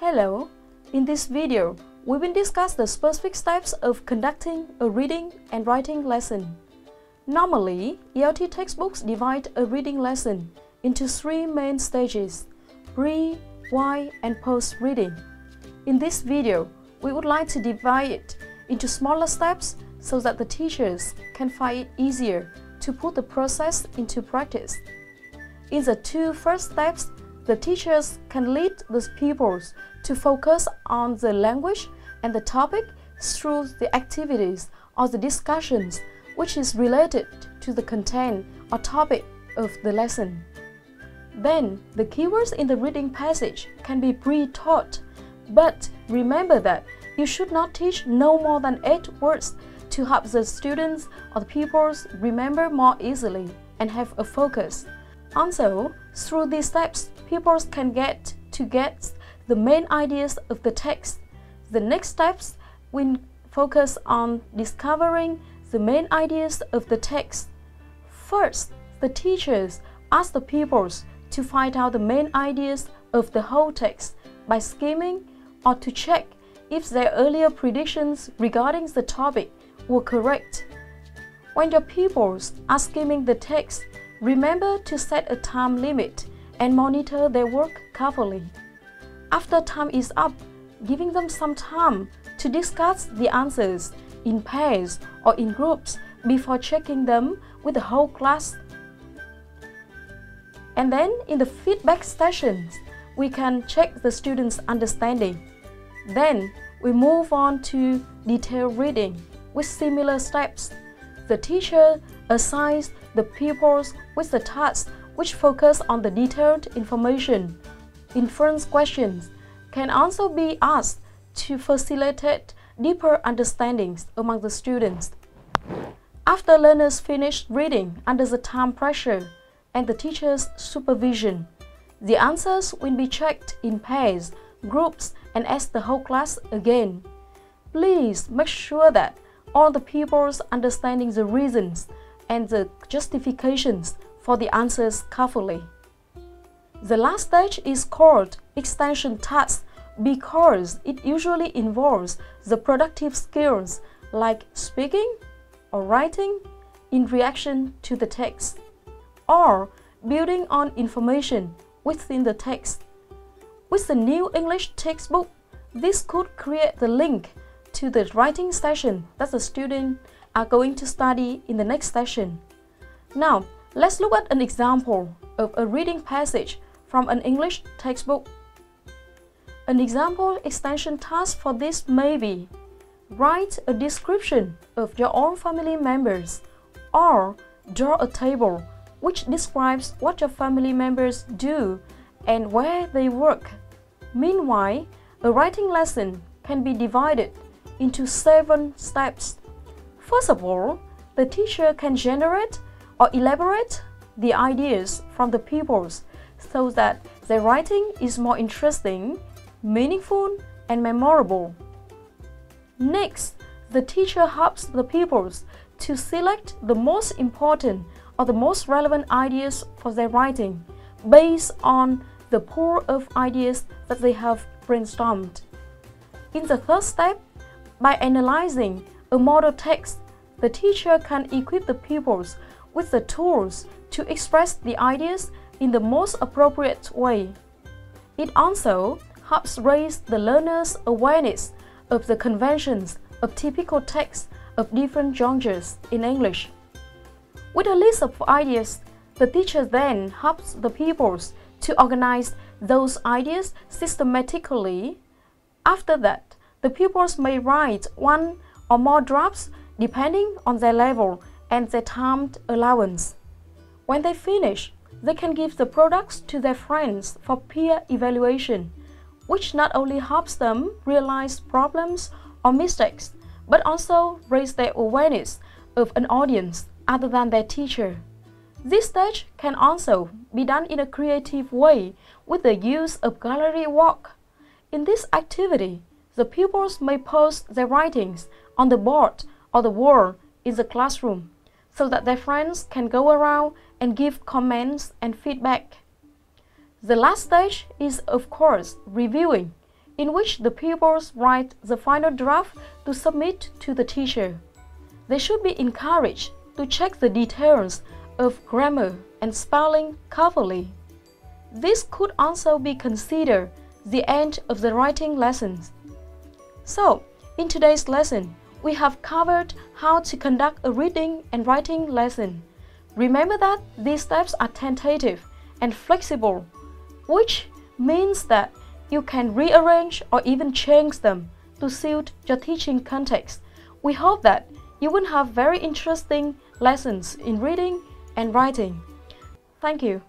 Hello, in this video, we will discuss the specific steps of conducting a reading and writing lesson. Normally, ELT textbooks divide a reading lesson into three main stages, pre, while, and post-reading. In this video, we would like to divide it into smaller steps so that the teachers can find it easier to put the process into practice. In the two first steps, the teachers can lead the pupils to focus on the language and the topic through the activities or the discussions which is related to the content or topic of the lesson. Then, the keywords in the reading passage can be pre-taught, but remember that you should not teach no more than 8 words to help the students or the pupils remember more easily and have a focus. Also, through these steps, pupils can get to get the main ideas of the text. The next steps will focus on discovering the main ideas of the text. First, the teachers ask the pupils to find out the main ideas of the whole text by skimming or to check if their earlier predictions regarding the topic were correct. When your pupils are skimming the text, remember to set a time limit and monitor their work carefully. After time is up, giving them some time to discuss the answers in pairs or in groups before checking them with the whole class. And then in the feedback sessions, we can check the students' understanding. Then we move on to detailed reading with similar steps. The teacher assigns the pupils with the tasks which focus on the detailed information. Inference questions can also be asked to facilitate deeper understandings among the students. After learners finish reading under the time pressure and the teacher's supervision, the answers will be checked in pairs, groups, and ask the whole class again. Please make sure that all the pupils understanding the reasons and the justifications for the answers carefully. The last stage is called extension task because it usually involves the productive skills like speaking or writing in reaction to the text or building on information within the text. With the new English textbook, this could create the link to the writing session that the students are going to study in the next session. Now, let's look at an example of a reading passage from an English textbook an example extension task for this may be Write a description of your own family members or draw a table which describes what your family members do and where they work. Meanwhile, a writing lesson can be divided into seven steps. First of all, the teacher can generate or elaborate the ideas from the pupils so that their writing is more interesting meaningful, and memorable. Next, the teacher helps the pupils to select the most important or the most relevant ideas for their writing based on the pool of ideas that they have brainstormed. In the third step, by analyzing a model text, the teacher can equip the pupils with the tools to express the ideas in the most appropriate way. It also helps raise the learner's awareness of the conventions of typical texts of different genres in English. With a list of ideas, the teacher then helps the pupils to organize those ideas systematically. After that, the pupils may write one or more drafts depending on their level and their timed allowance. When they finish, they can give the products to their friends for peer evaluation which not only helps them realize problems or mistakes, but also raise their awareness of an audience other than their teacher. This stage can also be done in a creative way with the use of gallery walk. In this activity, the pupils may post their writings on the board or the wall in the classroom so that their friends can go around and give comments and feedback. The last stage is, of course, reviewing. in which the pupils write the final draft to submit to the teacher. They should be encouraged to check the details of grammar and spelling carefully. This could also be considered the end of the writing lessons. So, in today's lesson, we have covered how to conduct a reading and writing lesson. Remember that these steps are tentative and flexible, which means that you can rearrange or even change them to suit your teaching context. We hope that you will have very interesting lessons in reading and writing. Thank you.